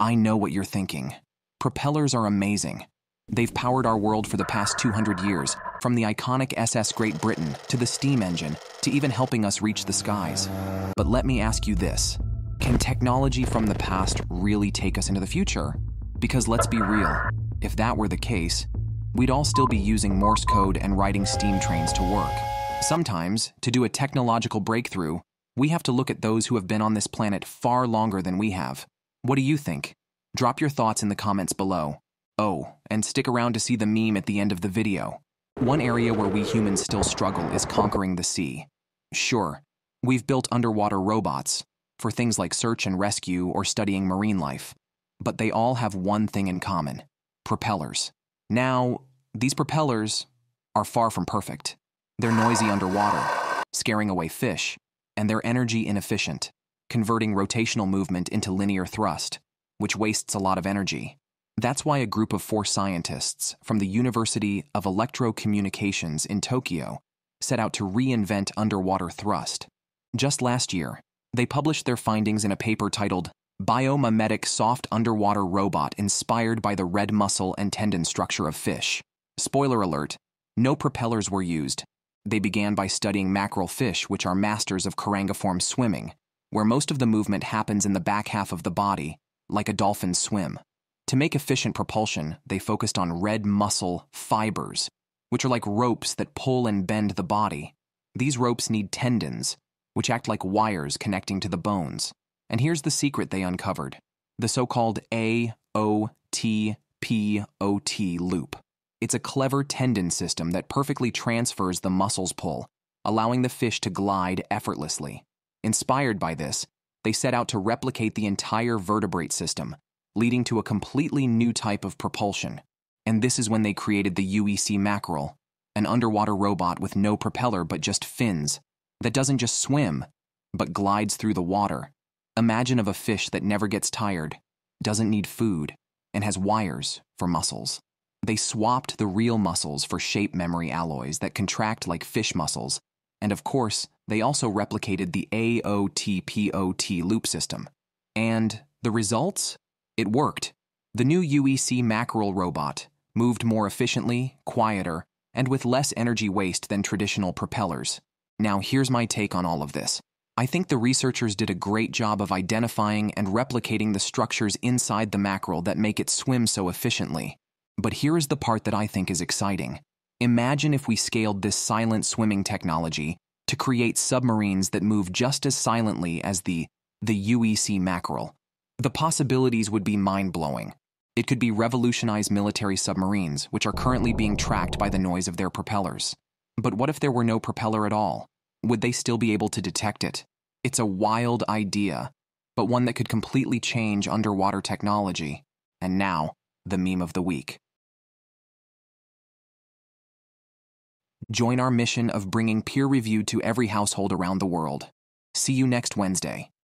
I know what you're thinking. Propellers are amazing. They've powered our world for the past 200 years, from the iconic SS Great Britain to the steam engine to even helping us reach the skies. But let me ask you this Can technology from the past really take us into the future? Because let's be real, if that were the case, we'd all still be using Morse code and riding steam trains to work. Sometimes, to do a technological breakthrough, we have to look at those who have been on this planet far longer than we have. What do you think? Drop your thoughts in the comments below. Oh, and stick around to see the meme at the end of the video. One area where we humans still struggle is conquering the sea. Sure, we've built underwater robots for things like search and rescue or studying marine life, but they all have one thing in common propellers. Now, these propellers are far from perfect. They're noisy underwater, scaring away fish, and they're energy inefficient, converting rotational movement into linear thrust, which wastes a lot of energy. That's why a group of four scientists from the University of Electrocommunications in Tokyo set out to reinvent underwater thrust. Just last year, they published their findings in a paper titled Biomimetic Soft Underwater Robot Inspired by the Red Muscle and Tendon Structure of Fish. Spoiler alert, no propellers were used. They began by studying mackerel fish, which are masters of carangiform swimming, where most of the movement happens in the back half of the body, like a dolphin's swim. To make efficient propulsion, they focused on red muscle fibers, which are like ropes that pull and bend the body. These ropes need tendons, which act like wires connecting to the bones. And here's the secret they uncovered the so called AOTPOT loop. It's a clever tendon system that perfectly transfers the muscle's pull, allowing the fish to glide effortlessly. Inspired by this, they set out to replicate the entire vertebrate system, leading to a completely new type of propulsion. And this is when they created the UEC Mackerel, an underwater robot with no propeller but just fins, that doesn't just swim, but glides through the water. Imagine of a fish that never gets tired, doesn't need food, and has wires for muscles. They swapped the real muscles for shape memory alloys that contract like fish muscles, and of course, they also replicated the AOTPOT loop system. And the results? It worked. The new UEC mackerel robot moved more efficiently, quieter, and with less energy waste than traditional propellers. Now, here's my take on all of this. I think the researchers did a great job of identifying and replicating the structures inside the mackerel that make it swim so efficiently. But here is the part that I think is exciting. Imagine if we scaled this silent swimming technology to create submarines that move just as silently as the, the UEC mackerel. The possibilities would be mind blowing. It could be revolutionized military submarines, which are currently being tracked by the noise of their propellers. But what if there were no propeller at all? Would they still be able to detect it? It's a wild idea, but one that could completely change underwater technology. And now, the meme of the week. Join our mission of bringing peer review to every household around the world. See you next Wednesday.